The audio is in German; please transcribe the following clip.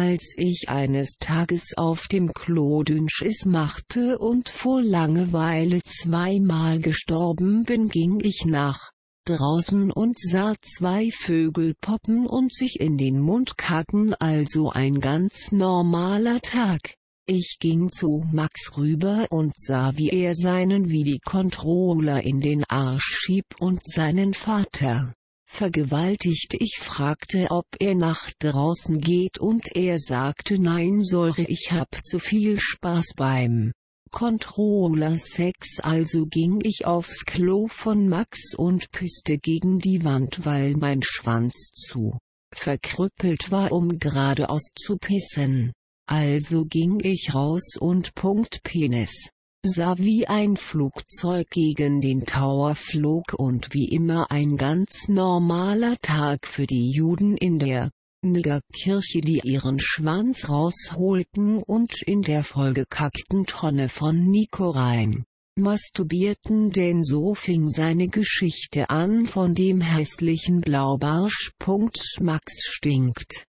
Als ich eines Tages auf dem Klo Dünnschiss machte und vor Langeweile zweimal gestorben bin ging ich nach draußen und sah zwei Vögel poppen und sich in den Mund kacken also ein ganz normaler Tag. Ich ging zu Max rüber und sah wie er seinen Videocontroller in den Arsch schiebt und seinen Vater vergewaltigt. Ich fragte, ob er nach draußen geht und er sagte nein Säure ich hab zu viel Spaß beim Controller-Sex also ging ich aufs Klo von Max und küsste gegen die Wand weil mein Schwanz zu verkrüppelt war um geradeaus zu pissen. Also ging ich raus und Punkt Penis sah wie ein Flugzeug gegen den Tower flog und wie immer ein ganz normaler Tag für die Juden in der Niggerkirche die ihren Schwanz rausholten und in der vollgekackten Tonne von Nico rein masturbierten denn so fing seine Geschichte an von dem hässlichen Blaubarsch. Max stinkt